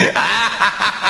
Ha ha ha ha!